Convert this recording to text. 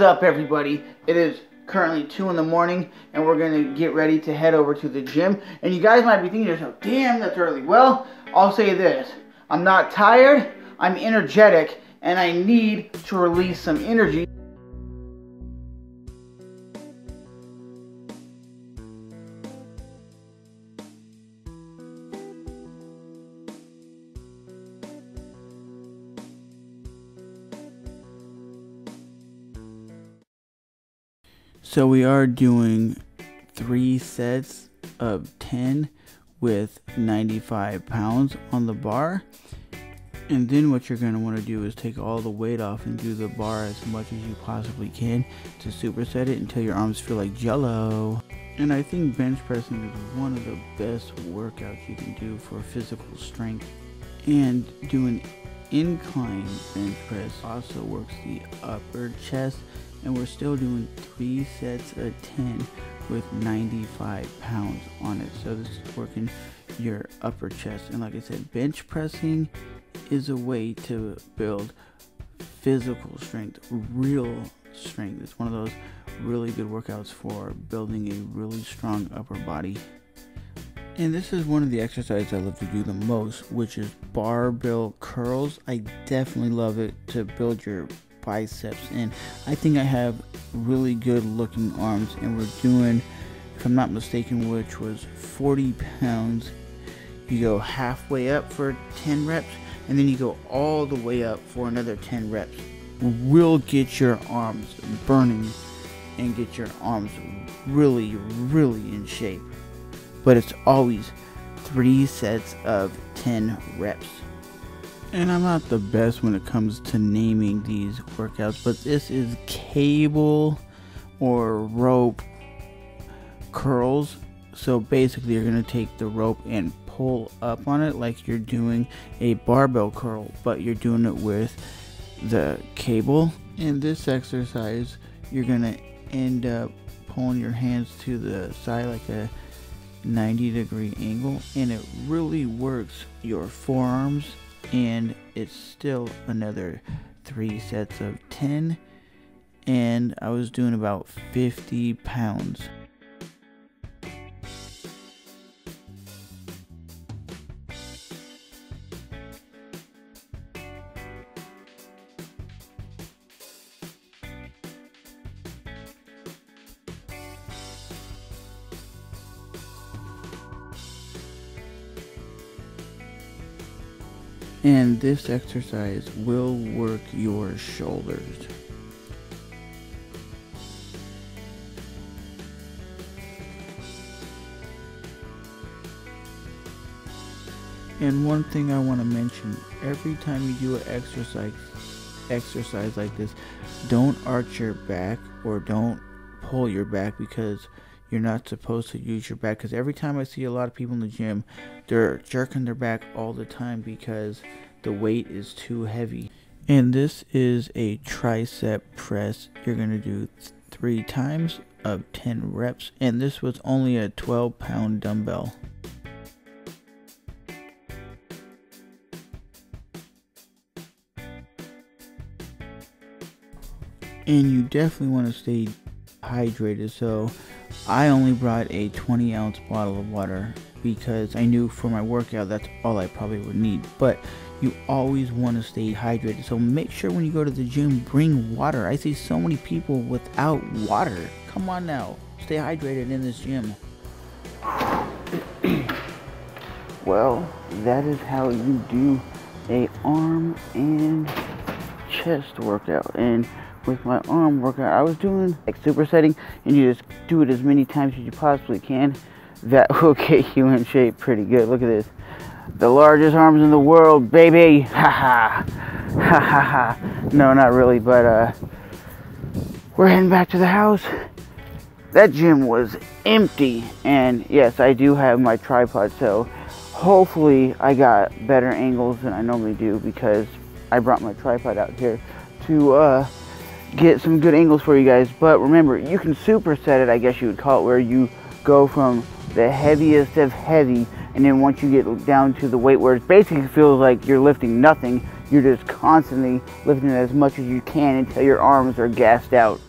What's up everybody? It is currently 2 in the morning and we're going to get ready to head over to the gym. And you guys might be thinking yourself, damn that's early. Well, I'll say this. I'm not tired, I'm energetic, and I need to release some energy. So we are doing three sets of 10 with 95 pounds on the bar. And then what you're going to want to do is take all the weight off and do the bar as much as you possibly can to superset it until your arms feel like jello. And I think bench pressing is one of the best workouts you can do for physical strength. And doing incline bench press also works the upper chest and we're still doing three sets of 10 with 95 pounds on it. So this is working your upper chest. And like i said bench pressing is a way to build physical strength real strength. It's one of those really good workouts for building a really strong upper body. And this is one of the exercises I love to do the most, which is barbell curls. I definitely love it to build your biceps and I think I have really good looking arms and we're doing if I'm not mistaken which was 40 pounds. You go halfway up for 10 reps and then you go all the way up for another 10 reps. Will get your arms burning and get your arms really really in shape. But it's always three sets of 10 reps and I'm not the best when it comes to naming these workouts, but this is cable or rope curls. So basically, you're going to take the rope and pull up on it like you're doing a barbell curl, but you're doing it with the cable. In this exercise, you're going to end up pulling your hands to the side like a 90 degree angle, and it really works your forearms and it's still another three sets of 10 and I was doing about 50 pounds And this exercise will work your shoulders. And one thing I want to mention, every time you do an exercise exercise like this, don't arch your back or don't pull your back because you're not supposed to use your back because every time I see a lot of people in the gym, they're jerking their back all the time because the weight is too heavy. And this is a tricep press. You're going to do three times of 10 reps. And this was only a 12 pound dumbbell. And you definitely want to stay hydrated. So I only brought a 20 ounce bottle of water because I knew for my workout that's all I probably would need. But you always want to stay hydrated. So make sure when you go to the gym, bring water. I see so many people without water. Come on now, stay hydrated in this gym. well, that is how you do a arm and chest workout. And with my arm workout, I was doing like supersetting, and you just do it as many times as you possibly can. That will get you in shape pretty good. Look at this. The largest arms in the world, baby. Ha ha. Ha ha ha. No, not really, but uh, we're heading back to the house. That gym was empty, and yes, I do have my tripod, so hopefully I got better angles than I normally do because I brought my tripod out here to uh, get some good angles for you guys. But remember, you can superset it, I guess you would call it, where you go from the heaviest of heavy, and then once you get down to the weight where it basically feels like you're lifting nothing, you're just constantly lifting as much as you can until your arms are gassed out.